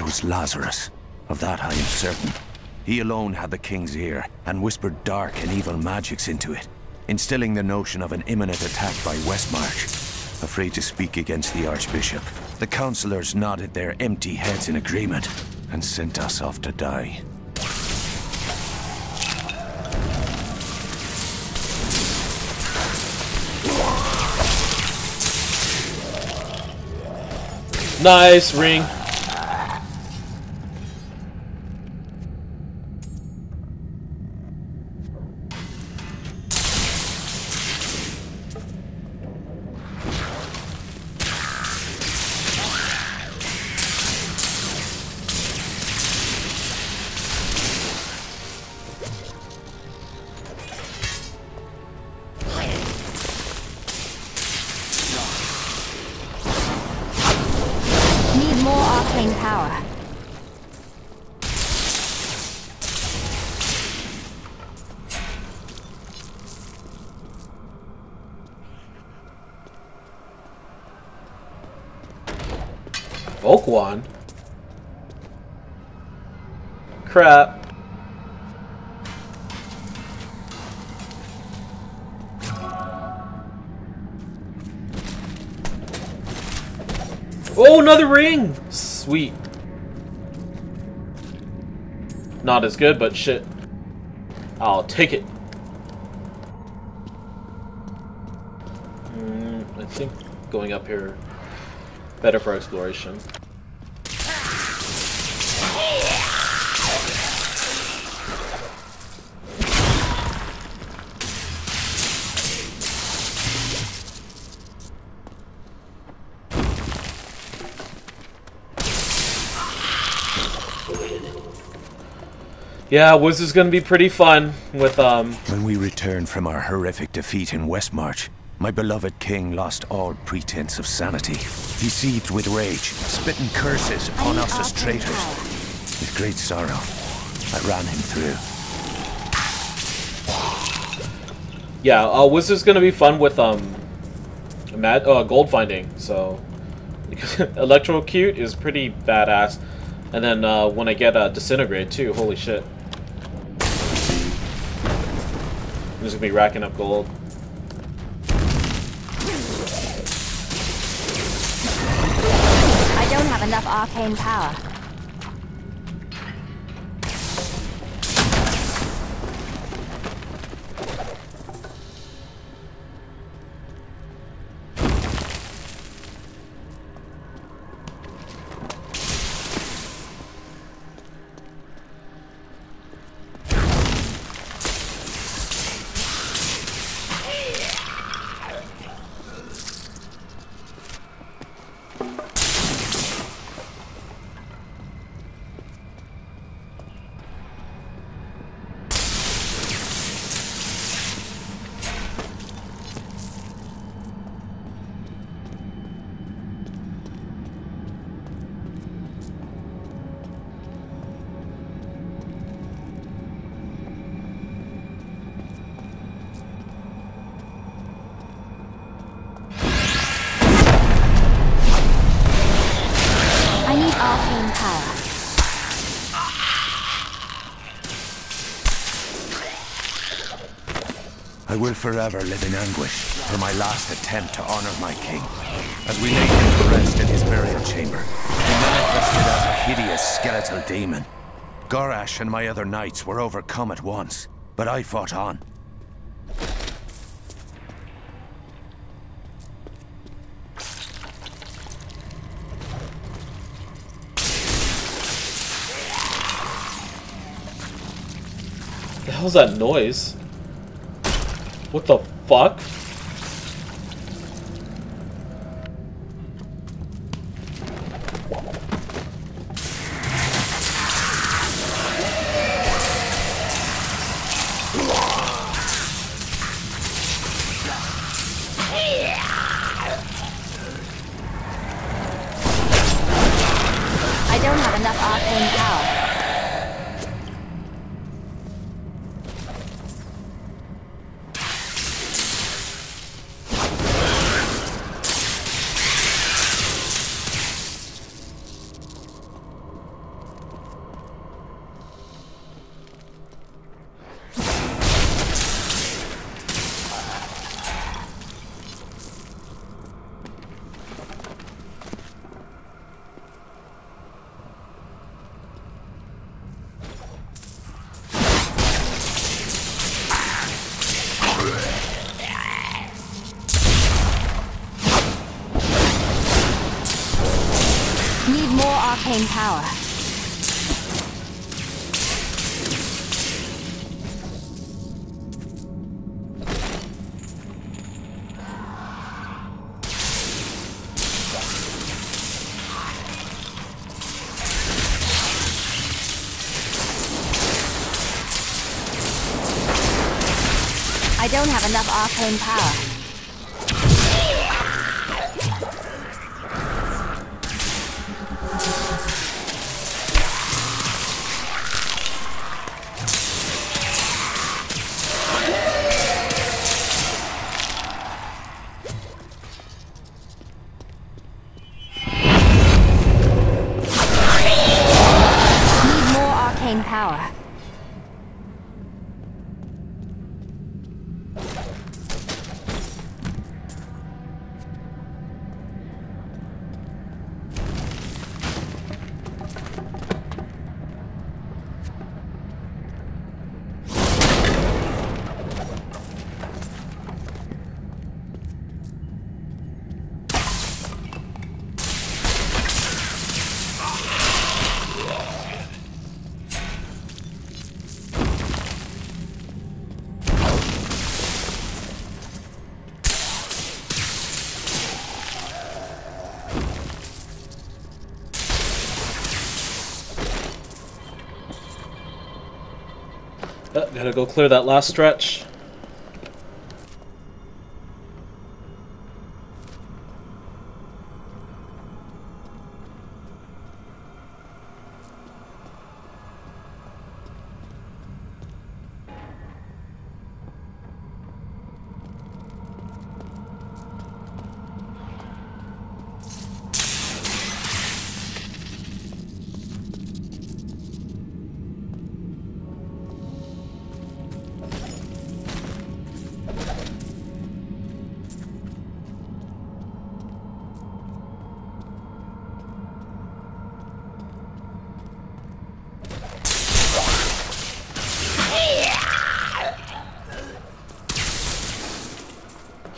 It was Lazarus. Of that I am certain. He alone had the king's ear, and whispered dark and evil magics into it, instilling the notion of an imminent attack by Westmarch. Afraid to speak against the Archbishop, the councillors nodded their empty heads in agreement, and sent us off to die. Nice ring. Arcane power. Crap. Oh, another ring! Sweet. Not as good, but shit. I'll take it. Mm, I think going up here better for exploration. Yeah, Woods is gonna be pretty fun with um When we returned from our horrific defeat in Westmarch, my beloved king lost all pretense of sanity. He seethed with rage, spitting curses upon us as traitors. With great sorrow, I ran him through. Yeah, uh, Wiz is gonna be fun with um, mad uh, gold finding. So, electrocute is pretty badass, and then uh, when I get uh, disintegrate too, holy shit! I'm just gonna be racking up gold. I don't have enough arcane power. Will forever live in anguish for my last attempt to honor my king. As we laid him to rest in his burial chamber, he manifested as a hideous skeletal demon. Gorash and my other knights were overcome at once, but I fought on. The hell's that noise? What the fuck? Need more arcane power. I don't have enough arcane power. Gotta go clear that last stretch.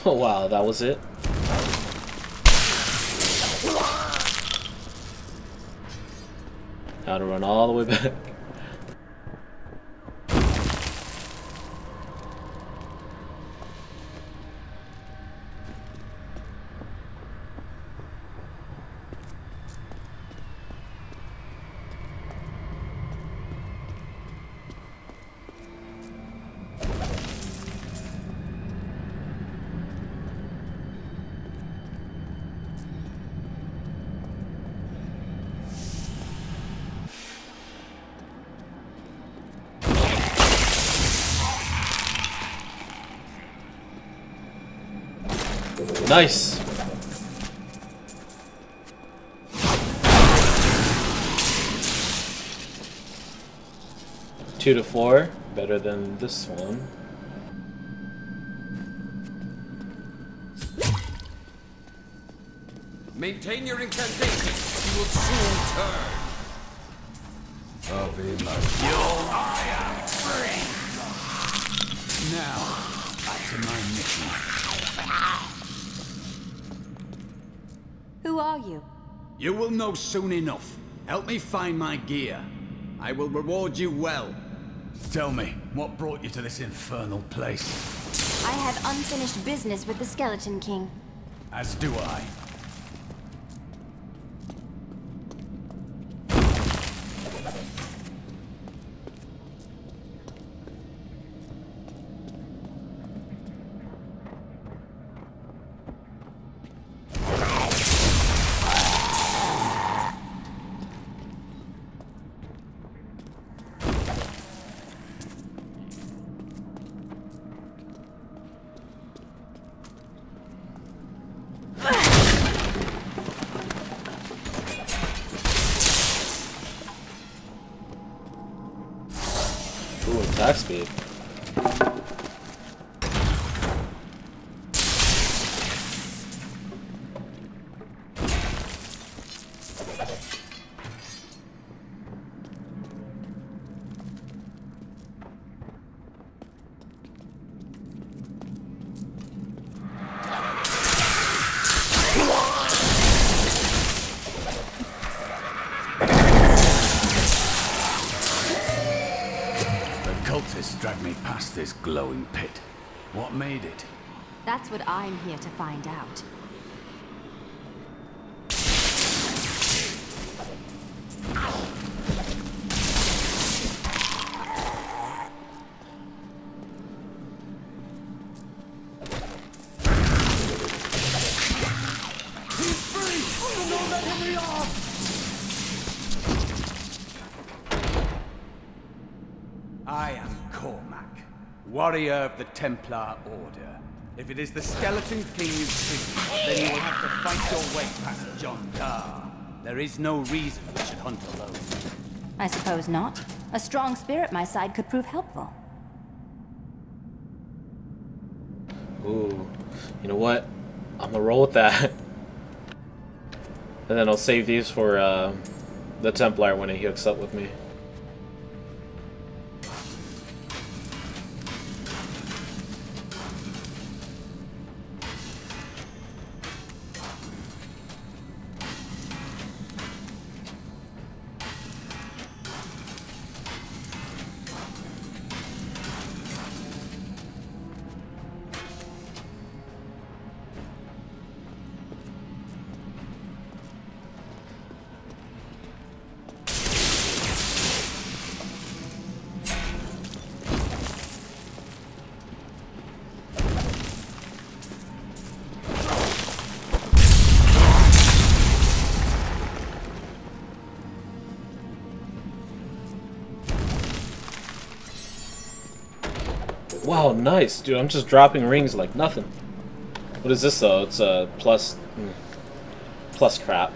Oh wow, that was it. How to run all the way back. Nice. Two to four, better than this one. Maintain your incantation. You will soon turn. I'll be like you. I am free. Now, back to my mission. Who are you? You will know soon enough. Help me find my gear. I will reward you well. Tell me, what brought you to this infernal place? I have unfinished business with the Skeleton King. As do I. Ooh, cultists dragged me past this glowing pit. What made it? That's what I'm here to find out. I am Cormac, warrior of the Templar Order. If it is the Skeleton King you seek, then you will have to fight your way past Jondar. There is no reason we should hunt alone. I suppose not. A strong spirit at my side could prove helpful. Ooh. You know what? I'm gonna roll with that. and then I'll save these for uh, the Templar when he hooks up with me. Wow, nice, dude. I'm just dropping rings like nothing. What is this though? It's a plus, mm, plus crap.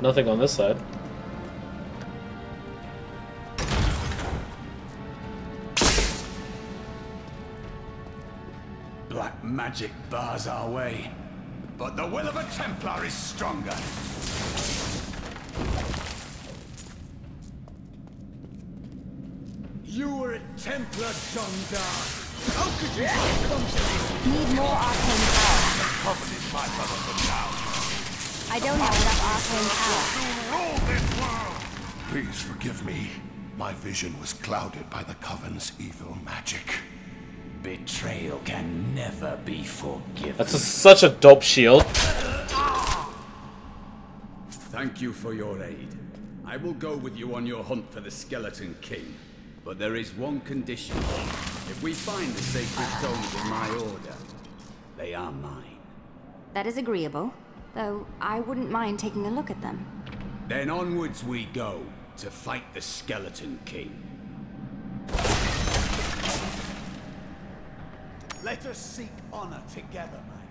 Nothing on this side. Black magic bars our way. But the will of a Templar is stronger. You were a Templar, John Dark. How could you come to this? Need more arcane power. Covenant my brother from now. I don't have enough arcane power. Rule this world! Please forgive me. My vision was clouded by the Coven's evil magic. Betrayal can never be forgiven. That's a, such a dope shield. Thank you for your aid. I will go with you on your hunt for the Skeleton King. But there is one condition. If we find the sacred stones in my order, they are mine. That is agreeable, though I wouldn't mind taking a look at them. Then onwards we go to fight the Skeleton King. Let us seek honor together, my